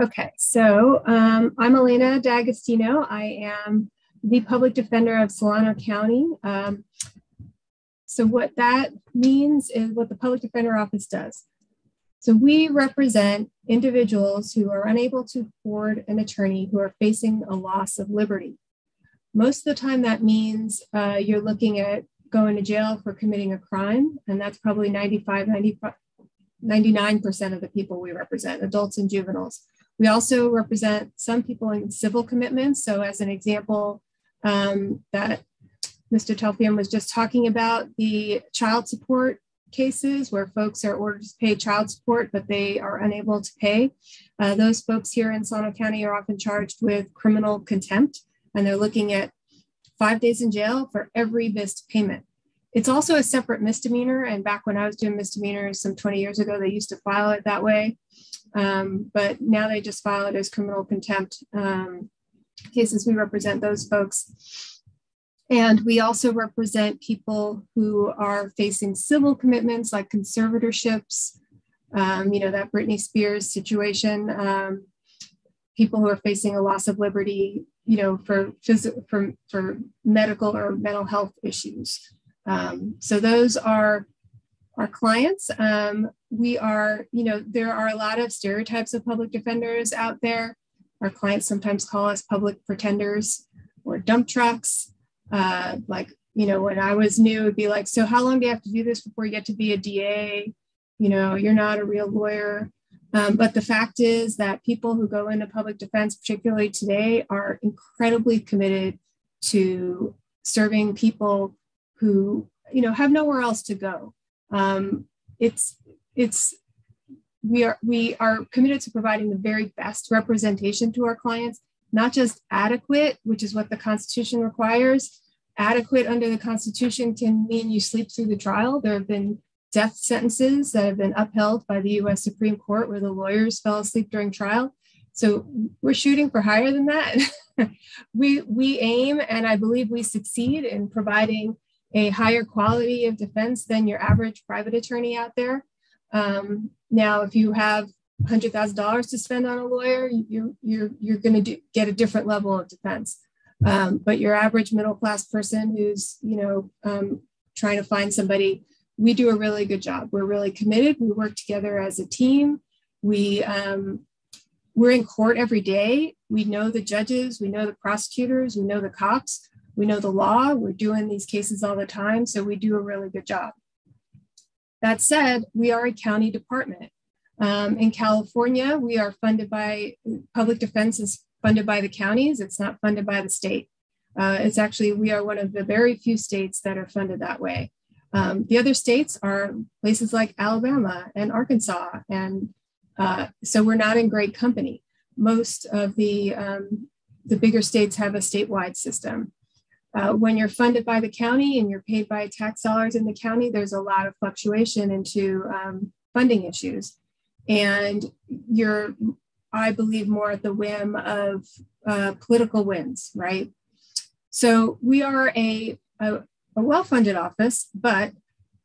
Okay, so um, I'm Elena D'Agostino. I am the public defender of Solano County. Um, so what that means is what the public defender office does. So we represent individuals who are unable to afford an attorney who are facing a loss of liberty. Most of the time that means uh, you're looking at going to jail for committing a crime, and that's probably 95, 95 99% of the people we represent, adults and juveniles. We also represent some people in civil commitments. So, as an example, um, that Mr. Telfian was just talking about the child support cases where folks are ordered to pay child support, but they are unable to pay. Uh, those folks here in Solano County are often charged with criminal contempt, and they're looking at five days in jail for every missed payment. It's also a separate misdemeanor. And back when I was doing misdemeanors some 20 years ago, they used to file it that way. Um, but now they just file it as criminal contempt um, cases. We represent those folks. And we also represent people who are facing civil commitments like conservatorships, um, you know, that Britney Spears situation, um, people who are facing a loss of liberty, you know, for, phys- for, for medical or mental health issues. Um, so those are our clients. Um, we are, you know, there are a lot of stereotypes of public defenders out there. Our clients sometimes call us public pretenders or dump trucks. Uh, like, you know, when I was new, it'd be like, so how long do you have to do this before you get to be a DA? You know, you're not a real lawyer. Um, but the fact is that people who go into public defense, particularly today, are incredibly committed to serving people who you know have nowhere else to go. Um, it's it's we are we are committed to providing the very best representation to our clients, not just adequate, which is what the Constitution requires. Adequate under the Constitution can mean you sleep through the trial. There have been death sentences that have been upheld by the US Supreme Court where the lawyers fell asleep during trial. So we're shooting for higher than that. we we aim and I believe we succeed in providing a higher quality of defense than your average private attorney out there. Um, now, if you have $100,000 to spend on a lawyer, you're, you're, you're going to get a different level of defense. Um, but your average middle class person who's, you know, um, trying to find somebody, we do a really good job. We're really committed. We work together as a team. We, um, we're in court every day. We know the judges, we know the prosecutors, we know the cops we know the law, we're doing these cases all the time, so we do a really good job. That said, we are a county department. Um, in California, we are funded by, public defense is funded by the counties, it's not funded by the state. Uh, it's actually, we are one of the very few states that are funded that way. Um, the other states are places like Alabama and Arkansas, and uh, so we're not in great company. Most of the um, the bigger states have a statewide system. Uh, when you're funded by the county and you're paid by tax dollars in the county, there's a lot of fluctuation into um, funding issues. And you're, I believe, more at the whim of uh, political wins, right? So we are a, a, a well funded office, but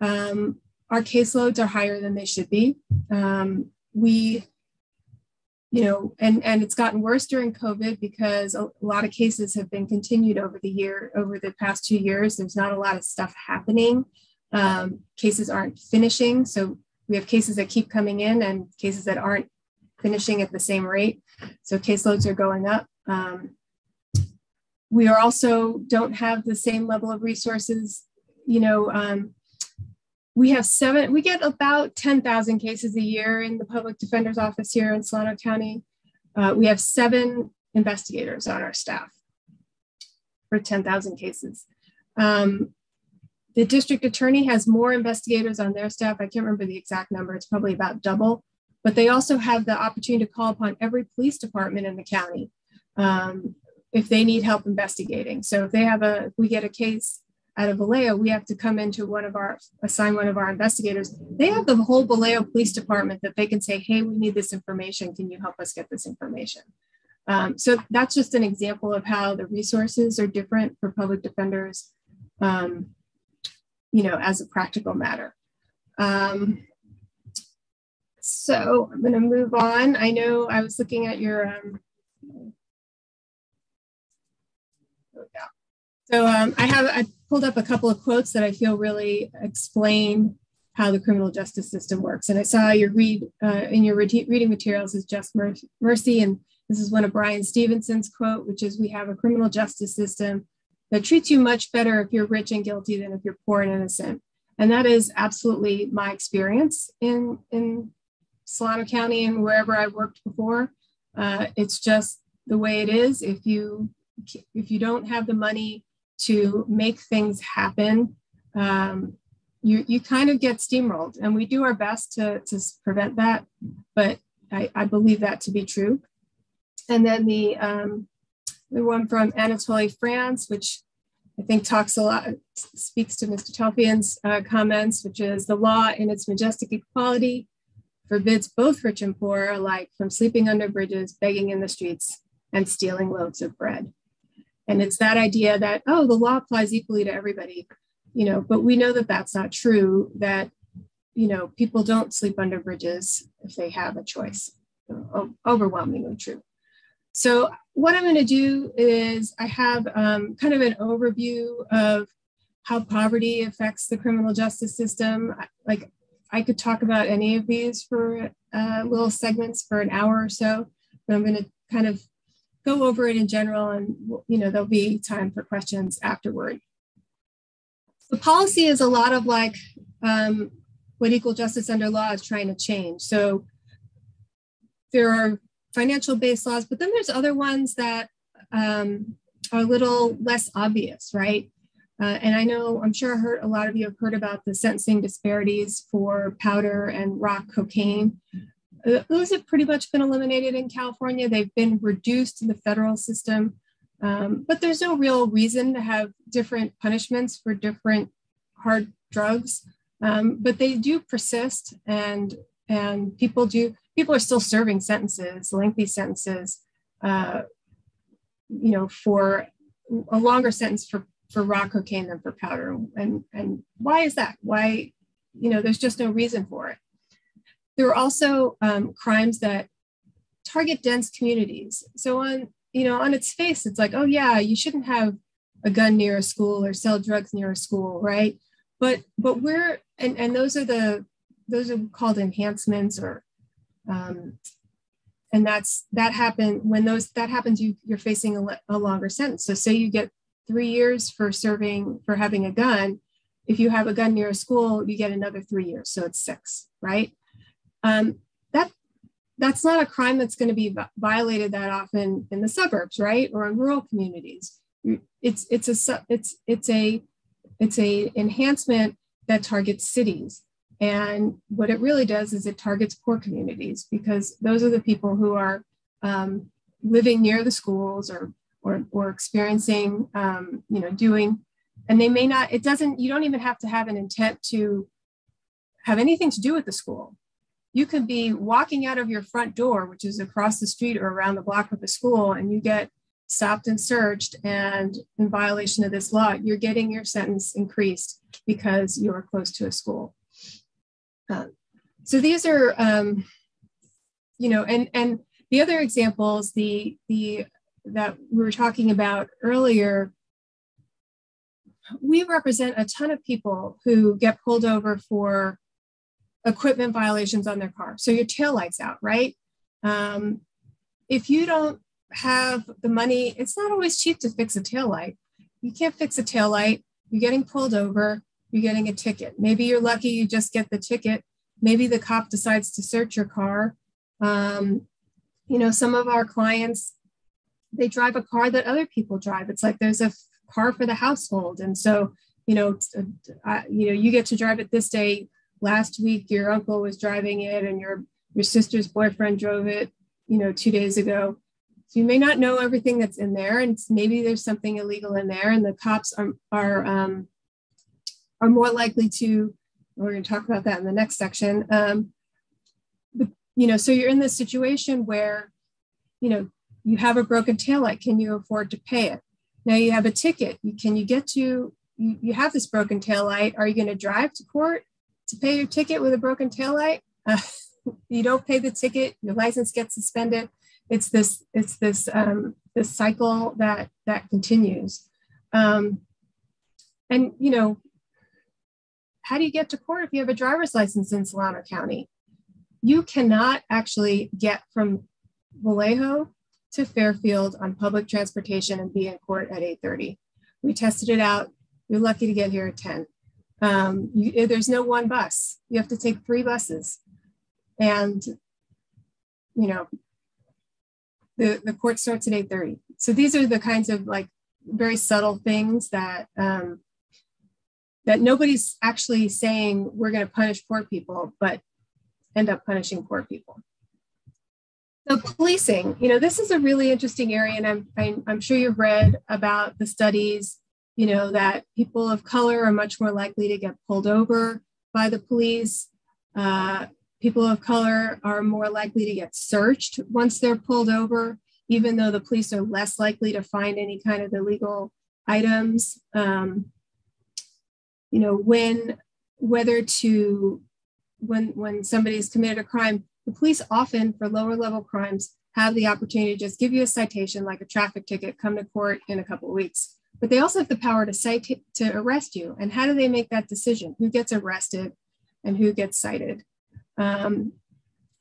um, our caseloads are higher than they should be. Um, we you know, and and it's gotten worse during COVID because a, lot of cases have been continued over the year, over the past two years. There's not a lot of stuff happening. Um, cases aren't finishing, so we have cases that keep coming in and cases that aren't finishing at the same rate. So caseloads are going up. Um, we are also don't have the same level of resources. You know, um, we have seven, we get about 10,000 cases a year in the public defender's office here in Solano County. Uh, we have seven investigators on our staff for 10,000 cases. Um, the district attorney has more investigators on their staff. I can't remember the exact number, it's probably about double, but they also have the opportunity to call upon every police department in the county um, if they need help investigating. So if they have a, if we get a case out of Vallejo, we have to come into one of our, assign one of our investigators. They have the whole Vallejo Police Department that they can say, hey, we need this information. Can you help us get this information? Um, so that's just an example of how the resources are different for public defenders, um, you know, as a practical matter. Um, So I'm going to move on. I know I was looking at your. Um, so um, I have I pulled up a couple of quotes that I feel really explain how the criminal justice system works. And I saw your read uh, in your re- reading materials is just mercy, and this is one of Bryan Stevenson's quote, which is, "We have a criminal justice system that treats you much better if you're rich and guilty than if you're poor and innocent." And that is absolutely my experience in in Solano County and wherever I worked before. Uh, it's just the way it is. If you if you don't have the money to make things happen, um, you you kind of get steamrolled, and we do our best to to prevent that. But I, I believe that to be true. And then the um, the one from Anatole France, which I think talks a lot, speaks to Mr. Telfian's uh, comments, which is the law in its majestic equality forbids both rich and poor alike from sleeping under bridges, begging in the streets, and stealing loaves of bread. And it's that idea that, oh, the law applies equally to everybody, you know, but we know that that's not true, that, you know, people don't sleep under bridges if they have a choice. Overwhelmingly true. So what I'm going to do is I have um, kind of an overview of how poverty affects the criminal justice system. Like I could talk about any of these for uh, little segments for an hour or so, but I'm going to kind of go over it in general and you know there'll be time for questions afterward. The policy is a lot of like um, what equal justice under law is trying to change. So there are financial based laws, but then there's other ones that um, are a little less obvious, right? Uh, and I know, I'm sure I heard, a lot of you have heard about the sentencing disparities for powder and rock cocaine. Uh, those have pretty much been eliminated in California. They've been reduced in the federal system, um, but there's no real reason to have different punishments for different hard drugs. Um, but they do persist, and and people do people are still serving sentences, lengthy sentences, uh, you know, for a longer sentence for for raw cocaine than for powder. And, and why is that? Why, you know, there's just no reason for it. There are also um, crimes that target dense communities. So on, you know, on its face, it's like, oh yeah, you shouldn't have a gun near a school or sell drugs near a school, right? But but we're and and those are the those are called enhancements or um, and that's that happen when those that happens you you're facing a, a longer sentence so say you get three years for serving for having a gun. If you have a gun near a school, you get another three years, so it's six, right? Um, that that's not a crime that's going to be violated that often in the suburbs, right, or in rural communities. It's it's a it's it's a it's a enhancement that targets cities. And what it really does is it targets poor communities because those are the people who are um, living near the schools or or, or experiencing, um, you know, doing, and they may not, it doesn't, you don't even have to have an intent to have anything to do with the school. You could be walking out of your front door, which is across the street or around the block of the school, and you get stopped and searched and in violation of this law, you're getting your sentence increased because you are close to a school. Uh, so these are, um, you know, and and the other examples, the the that we were talking about earlier, we represent a ton of people who get pulled over for equipment violations on their car. So your tail lights out, right? Um, if you don't have the money, it's not always cheap to fix a tail light. You can't fix a tail light. You're getting pulled over. You're getting a ticket. Maybe you're lucky you just get the ticket. Maybe the cop decides to search your car. Um, you know, some of our clients they drive a car that other people drive. It's like there's a car for the household, and so you know, uh, you know, you get to drive it this day. Last week, your uncle was driving it, and your your sister's boyfriend drove it. You know, two days ago. So you may not know everything that's in there, and maybe there's something illegal in there, and the cops are are um, are more likely to. We're going to talk about that in the next section. Um, but, you know, so you're in this situation where, you know, you have a broken taillight. Can you afford to pay it? Now you have a ticket. You, can you get to, you, you have this broken taillight. Are you going to drive to court to pay your ticket with a broken taillight? Uh, you don't pay the ticket, your license gets suspended. It's this it's this um, this cycle that that continues. Um, and you know, how do you get to court if you have a driver's license in Solano County? You cannot actually get from Vallejo to Fairfield on public transportation and be in court at 8:30. We tested it out. You're lucky to get here at 10. Um, you, there's no one bus. You have to take three buses, and you know the the court starts at 8:30. So these are the kinds of like very subtle things that um, that nobody's actually saying we're going to punish poor people, but end up punishing poor people. So policing, you know, this is a really interesting area, and I'm, I'm, I'm sure you've read about the studies, you know, that people of color are much more likely to get pulled over by the police. Uh, people of color are more likely to get searched once they're pulled over, even though the police are less likely to find any kind of illegal items. Um, you know, when whether to when when somebody's committed a crime, the police often, for lower level crimes, have the opportunity to just give you a citation like a traffic ticket, come to court in a couple of weeks. But they also have the power to cite to arrest you. And how do they make that decision? Who gets arrested and who gets cited? Um,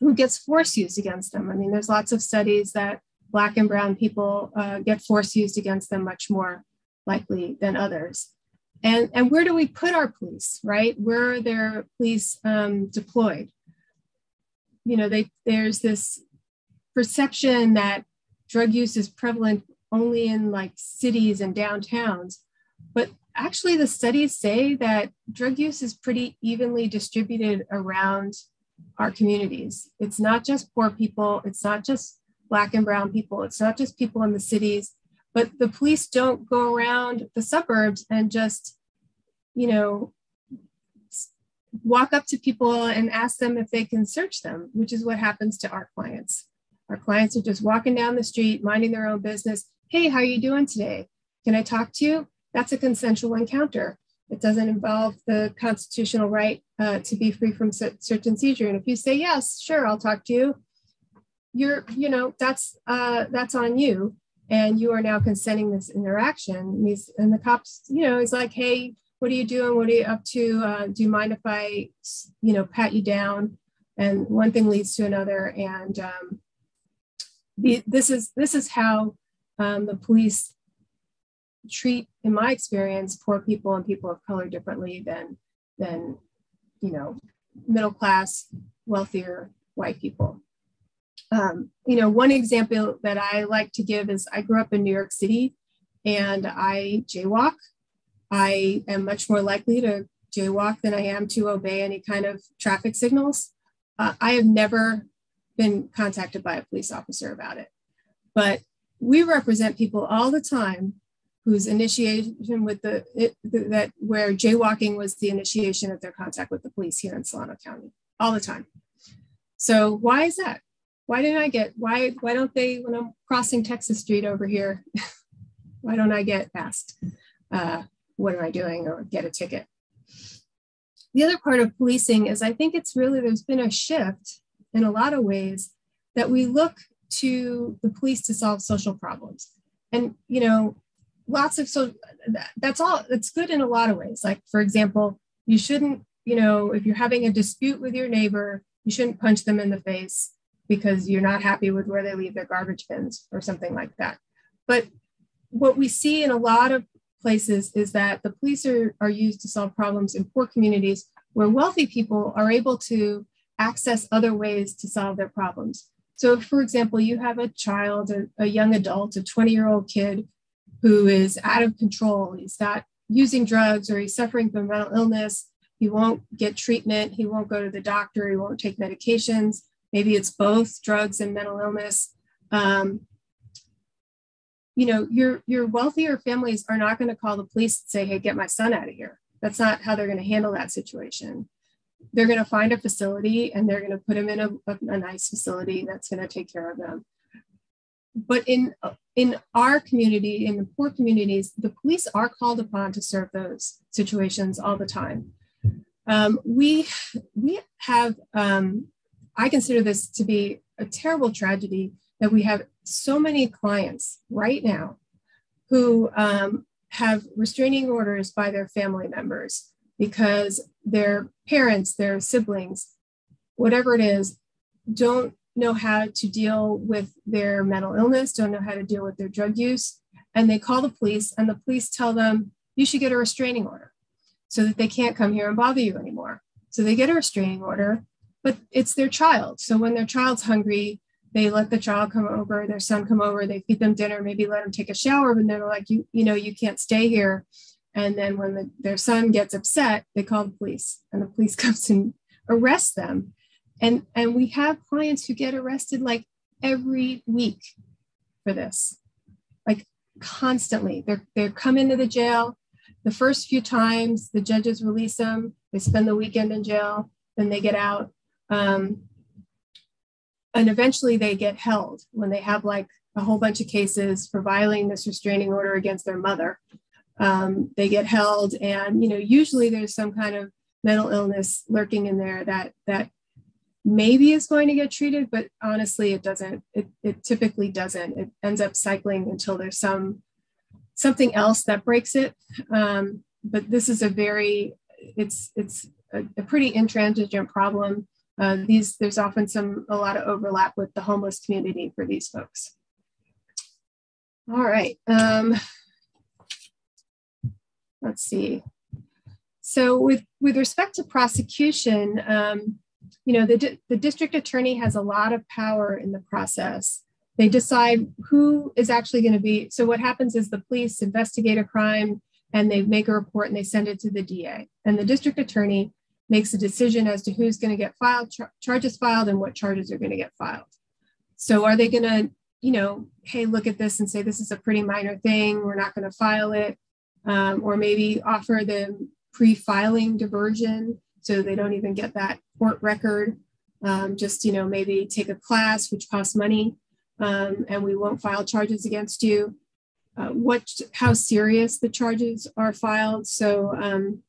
who gets force used against them? I mean, there's lots of studies that Black and Brown people uh, get force used against them much more likely than others. And, and where do we put our police, right? Where are their police um, deployed? you know, they, there's this perception that drug use is prevalent only in like cities and downtowns. But actually, the studies say that drug use is pretty evenly distributed around our communities. It's not just poor people, it's not just Black and Brown people, it's not just people in the cities, but the police don't go around the suburbs and just, you know, walk up to people and ask them if they can search them, which is what happens to our clients. Our clients are just walking down the street, minding their own business. Hey, how are you doing today? Can I talk to you? That's a consensual encounter. It doesn't involve the constitutional right uh, to be free from search and seizure. And if you say yes, sure, I'll talk to you. You're, you know, that's uh, that's on you, and you are now consenting this interaction. And, he's, and the cops, you know, he's like, hey, what are you doing? What are you up to? Uh, do you mind if I, you know, pat you down? And one thing leads to another. And um, the, this is this is how um, the police treat, in my experience, poor people and people of color differently than than you know middle class, wealthier white people. Um, you know, one example that I like to give is I grew up in New York City and I jaywalk I am much more likely to jaywalk than I am to obey any kind of traffic signals. Uh, I have never been contacted by a police officer about it, but we represent people all the time whose initiation with the, it, that where jaywalking was the initiation of their contact with the police here in Solano County all the time. So why is that? Why didn't I get why why don't they when I'm crossing Texas Street over here? why don't I get asked? Uh, what am I doing or get a ticket. The other part of policing is I think it's really, there's been a shift in a lot of ways that we look to the police to solve social problems. And, you know, lots of, so that's all, that's good in a lot of ways. Like, for example, you shouldn't, you know, if you're having a dispute with your neighbor, you shouldn't punch them in the face because you're not happy with where they leave their garbage bins or something like that. But what we see in a lot of places is that the police are, are used to solve problems in poor communities where wealthy people are able to access other ways to solve their problems. So, for example, you have a child, a, a young adult, a 20 year old kid who is out of control, he's not using drugs or he's suffering from mental illness, he won't get treatment, he won't go to the doctor, he won't take medications. Maybe it's both drugs and mental illness. Um, you know, your your wealthier families are not going to call the police and say, "Hey, get my son out of here." That's not how they're going to handle that situation. They're going to find a facility and they're going to put them in a, a, nice facility that's going to take care of them. But in in our community, in the poor communities, the police are called upon to serve those situations all the time. Um, we we have um, I consider this to be a terrible tragedy that we have so many clients right now who um, have restraining orders by their family members because their parents, their siblings, whatever it is, don't know how to deal with their mental illness, don't know how to deal with their drug use. And they call the police, and the police tell them, you should get a restraining order so that they can't come here and bother you anymore. So they get a restraining order, but it's their child. So when their child's hungry, they let the child come over, their son come over, they feed them dinner, maybe let them take a shower, but they're like, you, you know, you can't stay here. And then when the, their son gets upset, they call the police and the police comes and arrests them. And, and we have clients who get arrested like every week for this, like constantly. They're, they come into the jail. The first few times the judges release them, they spend the weekend in jail, then they get out. Um, and eventually they get held when they have like a whole bunch of cases for violating this restraining order against their mother. Um, they get held, and you know usually there's some kind of mental illness lurking in there that that maybe is going to get treated, but honestly, it doesn't. It, it typically doesn't. It ends up cycling until there's some something else that breaks it. Um, but this is a very it's it's a, a pretty intransigent problem uh, these there's often some a lot of overlap with the homeless community for these folks. All right. Um, let's see. So with with respect to prosecution, um, you know, the, the district attorney has a lot of power in the process. They decide who is actually going to be. So what happens is the police investigate a crime and they make a report and they send it to the DA. And the district attorney makes a decision as to who's going to get filed, char- charges filed, and what charges are going to get filed. So are they going to, you know, hey, look at this and say this is a pretty minor thing, we're not going to file it, um, or maybe offer them pre-filing diversion so they don't even get that court record. Um, just you know, maybe take a class which costs money, um, and we won't file charges against you. Uh, what, how serious the charges are filed. So um,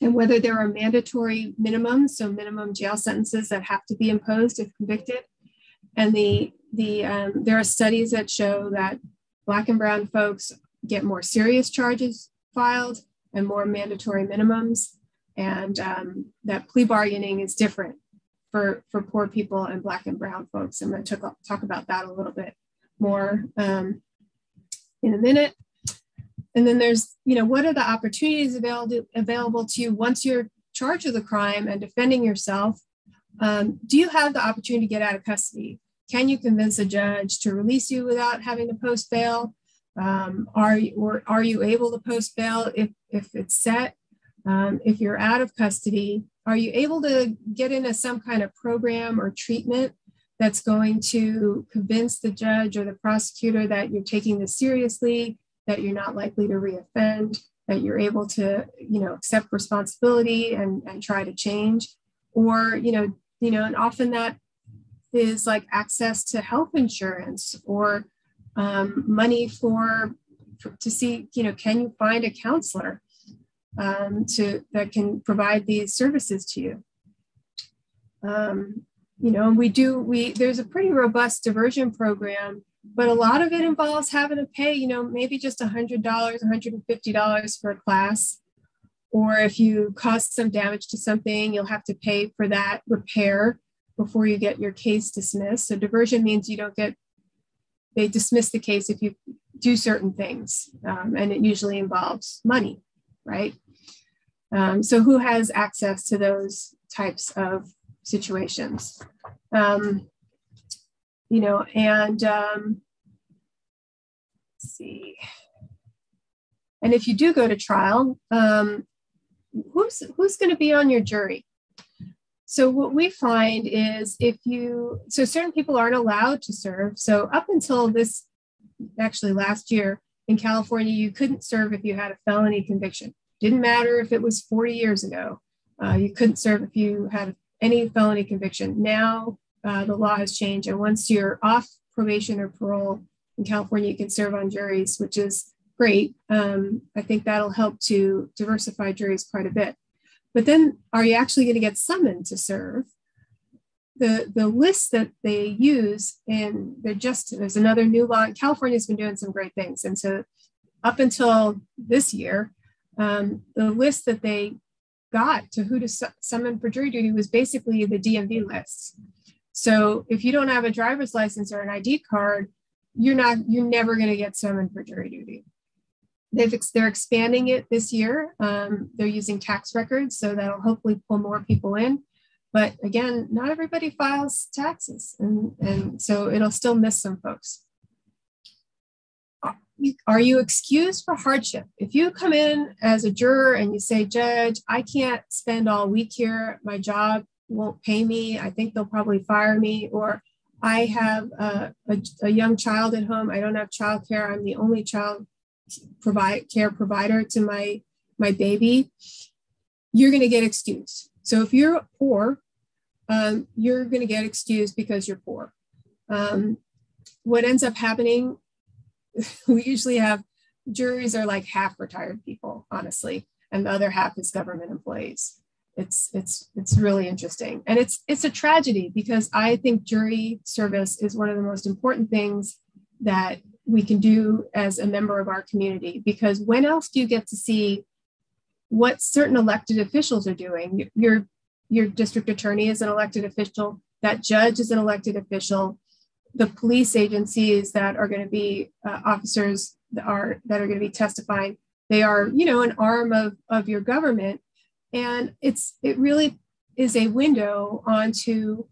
and whether there are mandatory minimums, so minimum jail sentences that have to be imposed if convicted. And the, the um, there are studies that show that Black and Brown folks get more serious charges filed and more mandatory minimums, and um, that plea bargaining is different for, for poor people and Black and Brown folks. And I'm going to talk, talk about that a little bit more um, in a minute. And then there's, you know, what are the opportunities available, available to you once you're charged with a crime and defending yourself? Um, do you have the opportunity to get out of custody? Can you convince a judge to release you without having to post bail? Um, are you, or are you able to post bail if, if it's set? Um, if you're out of custody, are you able to get into some kind of program or treatment that's going to convince the judge or the prosecutor that you're taking this seriously that you're not likely to reoffend, that you're able to, you know, accept responsibility and, and try to change. Or, you know, you know, and often that is like access to health insurance or um, money for, for, to see, you know, can you find a counselor um, to that can provide these services to you? Um, you know, we do we there's a pretty robust diversion program but a lot of it involves having to pay, you know, maybe just $100, $150 for a class. Or if you cause some damage to something, you'll have to pay for that repair before you get your case dismissed. So diversion means you don't get, they dismiss the case if you do certain things. Um, and it usually involves money, right? Um, so who has access to those types of situations? Um, you know, and um, let's see. And if you do go to trial, um, who's who's going to be on your jury? So what we find is if you so certain people aren't allowed to serve. So up until this actually last year in California, you couldn't serve if you had a felony conviction. Didn't matter if it was 40 years ago. Uh, you couldn't serve if you had any felony conviction. Now uh, the law has changed. And once you're off probation or parole in California, you can serve on juries, which is great. Um, I think that'll help to diversify juries quite a bit. But then, are you actually going to get summoned to serve? the the list that they use and they're just there's another new law california's been doing some great things. And so up until this year um, the list that they got to who to su- summon for jury duty was basically the dmv list. So if you don't have a driver's license or an id card you're not you're never going to get summoned for jury duty they've they're expanding it this year. Um, they're using tax records so that'll hopefully pull more people in. But again, not everybody files taxes, and, and so it'll still miss some folks. Are you excused for hardship? If you come in as a juror and you say, Judge, I can't spend all week here, my job won't pay me, I think they'll probably fire me, or I have a, a, a young child at home, I don't have childcare, I'm the only child provide care provider to my my baby, you're going to get excused. So if you're poor, um, you're going to get excused because you're poor. Um, what ends up happening, we usually have juries are like half retired people, honestly, and the other half is government employees. It's it's it's really interesting, and it's it's a tragedy because I think jury service is one of the most important things that we can do as a member of our community. Because when else do you get to see what certain elected officials are doing. Your your district attorney is an elected official. That judge is an elected official. The police agencies that are going to be uh, officers that are that are going to be testifying, they are you know an arm of of your government, and it's it really is a window onto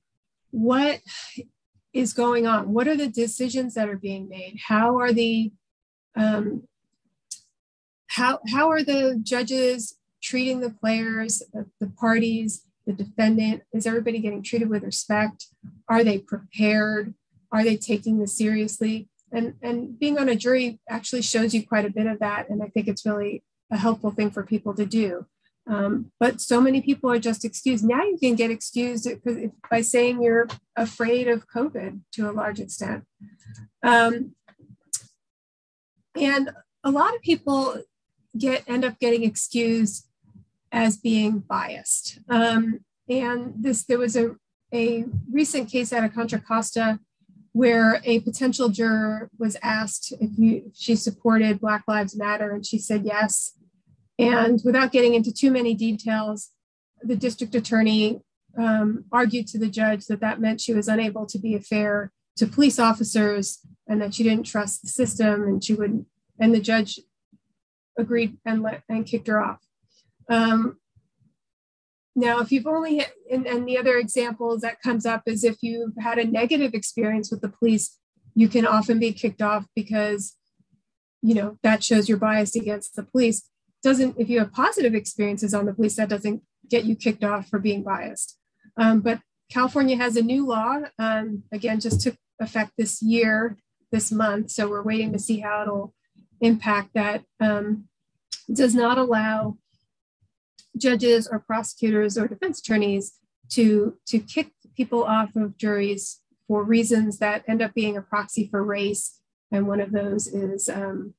what is going on. What are the decisions that are being made? How are the um, how how are the judges treating the players, the, the parties, the defendant? Is everybody getting treated with respect? Are they prepared? Are they taking this seriously? And and being on a jury actually shows you quite a bit of that, and I think it's really a helpful thing for people to do. Um, but so many people are just excused. Now you can get excused by saying you're afraid of COVID to a large extent. Um, and a lot of people get end up getting excused as being biased. Um, and this there was a, a recent case out of Contra Costa where a potential juror was asked if, you, if she supported Black Lives Matter, and she said yes. And without getting into too many details, the district attorney um, argued to the judge that that meant she was unable to be fair to police officers and that she didn't trust the system and she would and the judge agreed and let and kicked her off. Um, now, if you've only and, and the other examples that comes up is if you've had a negative experience with the police, you can often be kicked off because you know that shows your bias against the police. Doesn't if you have positive experiences on the police, that doesn't get you kicked off for being biased. Um, but California has a new law, um, again, just took effect this year, this month. So we're waiting to see how it'll impact that um, does not allow judges or prosecutors or defense attorneys to, to kick people off of juries for reasons that end up being a proxy for race. And one of those is, um,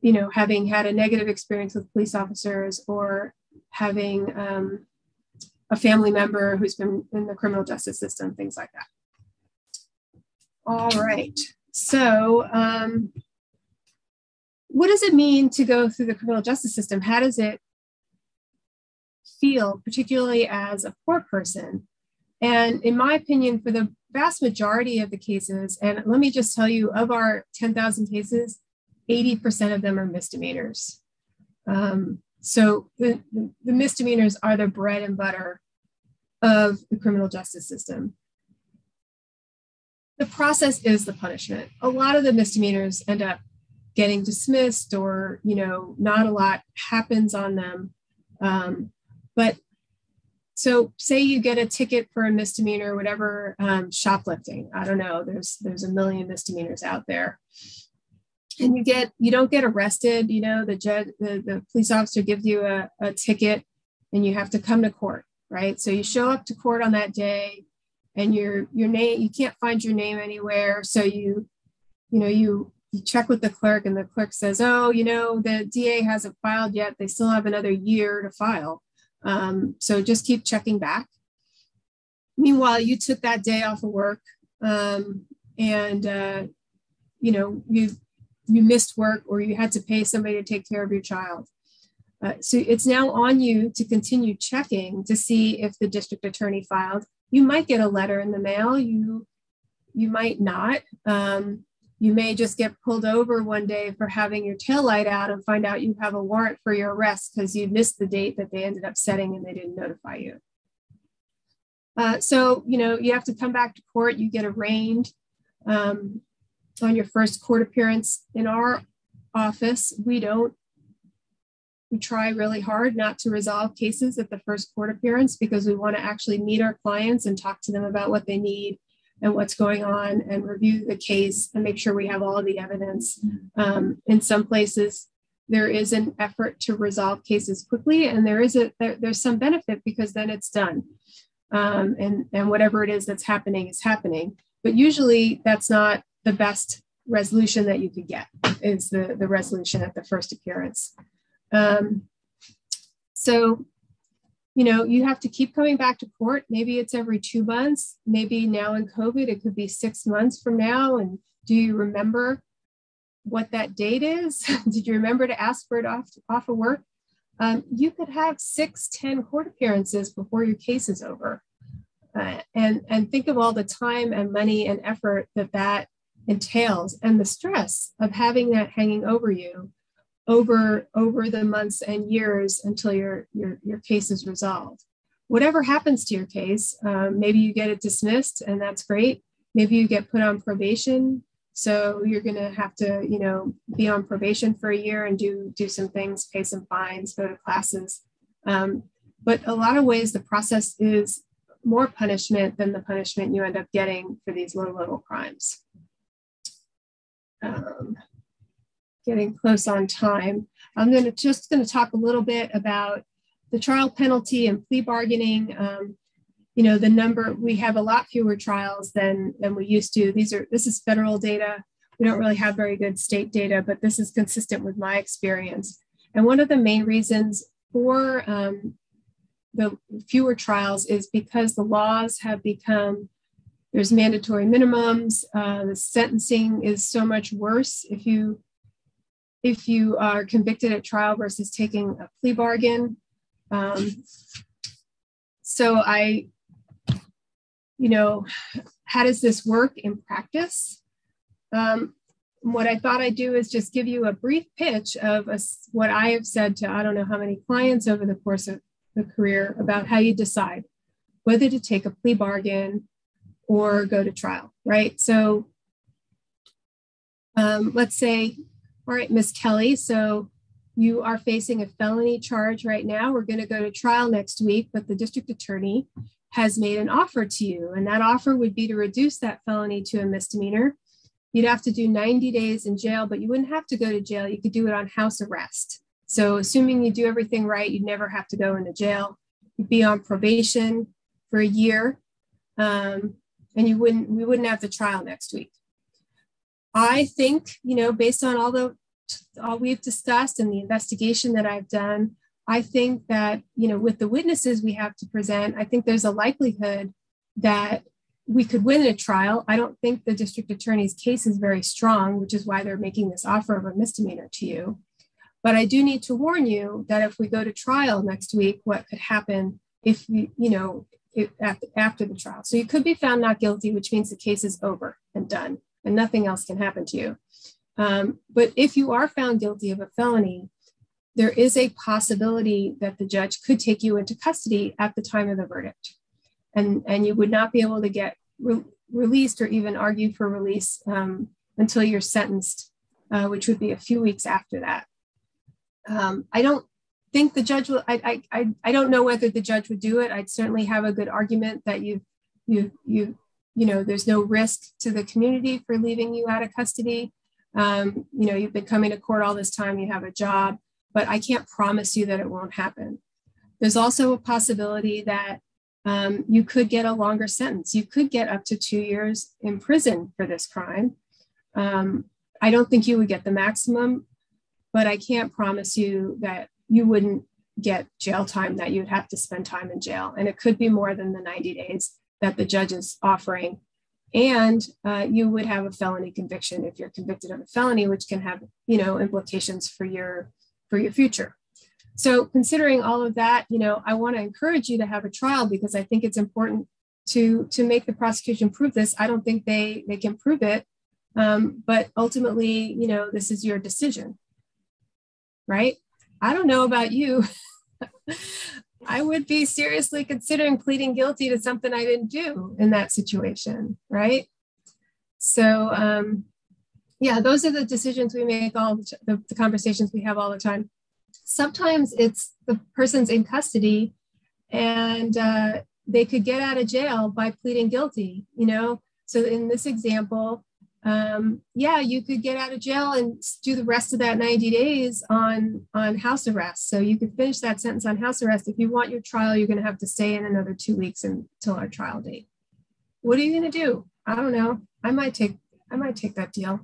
you know, having had a negative experience with police officers or having um, a family member who's been in the criminal justice system, things like that. All right. So um, what does it mean to go through the criminal justice system? How does it feel, particularly as a poor person? And in my opinion, for the vast majority of the cases, and let me just tell you, of our 10,000 cases, 80% of them are misdemeanors. Um, so the, the misdemeanors are the bread and butter of the criminal justice system. The process is the punishment. A lot of the misdemeanors end up getting dismissed or you know not a lot happens on them um, but so say you get a ticket for a misdemeanor whatever um, shoplifting i don't know there's there's a million misdemeanors out there and you get you don't get arrested you know the judge the, the police officer gives you a, a ticket and you have to come to court right so you show up to court on that day and your your name you can't find your name anywhere so you you know you you check with the clerk and the clerk says, oh, you know, the DA hasn't filed yet. They still have another year to file. Um, so just keep checking back. meanwhile, you took that day off of work um, and, uh, you know, you, you missed work or you had to pay somebody to take care of your child. Uh, so it's now on you to continue checking to see if the district attorney filed. You might get a letter in the mail. You you might not. Um, you may just get pulled over one day for having your tail light out and find out you have a warrant for your arrest because you missed the date that they ended up setting and they didn't notify you. Uh, so, you know, you have to come back to court, you get arraigned um, on your first court appearance. In our office, we don't, we try really hard not to resolve cases at the first court appearance because we want to actually meet our clients and talk to them about what they need and what's going on and review the case and make sure we have all the evidence. Um, in some places, there is an effort to resolve cases quickly, and there is a there, there's some benefit because then it's done, um, and and whatever it is that's happening is happening. But usually, that's not the best resolution that you could get. Is the the resolution at the first appearance. Um, so you know, you have to keep coming back to court. Maybe it's every two months. Maybe now in COVID, it could be six months from now. And do you remember what that date is? Did you remember to ask for it off, off of work? Um, you could have six, ten court appearances before your case is over. Uh, and, and think of all the time and money and effort that that entails and the stress of having that hanging over you over over the months and years until your your, your case is resolved. Whatever happens to your case um, maybe you get it dismissed and that's great. Maybe you get put on probation. So you're going to have to you know be on probation for a year and do do some things pay some fines go to classes. Um, but a lot of ways the process is more punishment than the punishment you end up getting for these low level crimes um, getting close on time. I'm going to just going to talk a little bit about the trial penalty and plea bargaining. Um, you know, the number we have a lot fewer trials than than we used to. These are this is federal data. We don't really have very good state data, but this is consistent with my experience. And one of the main reasons for um, the fewer trials is because the laws have become there's mandatory minimums. Uh, the sentencing is so much worse if you if you are convicted at trial versus taking a plea bargain. Um, so I, you know, how does this work in practice? Um, what I thought I'd do is just give you a brief pitch of a, what I have said to I don't know how many clients over the course of the career about how you decide whether to take a plea bargain or go to trial, right? So um, let's say all right, Miss Kelly, so you are facing a felony charge right now. We're going to go to trial next week, but the district attorney has made an offer to you, and that offer would be to reduce that felony to a misdemeanor. You'd have to do 90 days in jail, but you wouldn't have to go to jail. You could do it on house arrest. So, assuming you do everything right, you'd never have to go into jail. You'd be on probation for a year, um, and you wouldn't. We wouldn't have the trial next week. I think, you know, based on all the all we've discussed and the investigation that I've done, I think that, you know, with the witnesses we have to present, I think there's a likelihood that we could win a trial. I don't think the district attorney's case is very strong, which is why they're making this offer of a misdemeanor to you. But I do need to warn you that if we go to trial next week, what could happen if you, you know, if, after the trial. So you could be found not guilty, which means the case is over and done and nothing else can happen to you. Um, but if you are found guilty of a felony, there is a possibility that the judge could take you into custody at the time of the verdict. And, and you would not be able to get re- released or even argue for release um, until you're sentenced, uh, which would be a few weeks after that. Um, I don't think the judge will, I, I, I don't know whether the judge would do it. I'd certainly have a good argument that you, you, you you know, there's no risk to the community for leaving you out of custody. Um, you know, you've been coming to court all this time, you have a job, but I can't promise you that it won't happen. There's also a possibility that um, you could get a longer sentence. You could get up to two years in prison for this crime. Um, I don't think you would get the maximum, but I can't promise you that you wouldn't get jail time, that you'd have to spend time in jail. And it could be more than the 90 days that the judge is offering. And uh, you would have a felony conviction if you're convicted of a felony, which can have, you know, implications for your for your future. So considering all of that, you know, I want to encourage you to have a trial because I think it's important to to make the prosecution prove this. I don't think they they can prove it, um, but ultimately, you know, this is your decision, right? I don't know about you. I would be seriously considering pleading guilty to something I didn't do in that situation, right? So, um, yeah, those are the decisions we make all the, the conversations we have all the time. Sometimes it's the person's in custody and uh, they could get out of jail by pleading guilty, you know? So in this example, um, yeah, you could get out of jail and do the rest of that 90 days on, on house arrest. So you could finish that sentence on house arrest. If you want your trial, you're going to have to stay in another two weeks until our trial date. What are you going to do? I don't know. I might take, I might take that deal.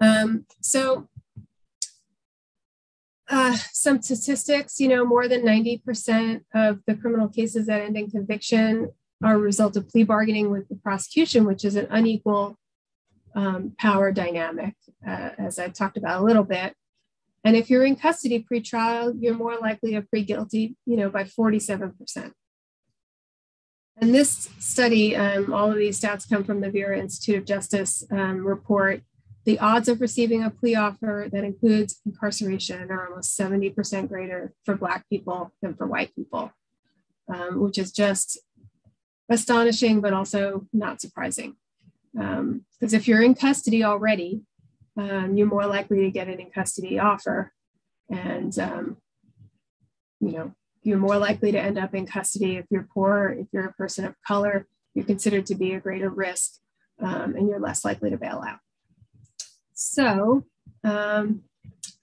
Um, so uh, some statistics, you know, more than 90% of the criminal cases that end in conviction are a result of plea bargaining with the prosecution, which is an unequal um, power dynamic, uh, as I talked about a little bit. And if you're in custody pre-trial, you're more likely to plead guilty, you know, by 47%. And this study, um, all of these stats come from the Vera Institute of Justice um, report. The odds of receiving a plea offer that includes incarceration are almost 70% greater for Black people than for white people, um, which is just astonishing, but also not surprising. Because um, if you're in custody already, um, you're more likely to get an in custody offer. And, um, you know, you're more likely to end up in custody if you're poor, if you're a person of color, you're considered to be a greater risk, um, and you're less likely to bail out. So, um,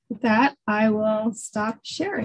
with that, I will stop sharing.